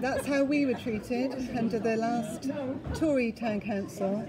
That's how we were treated under the last Tory town council.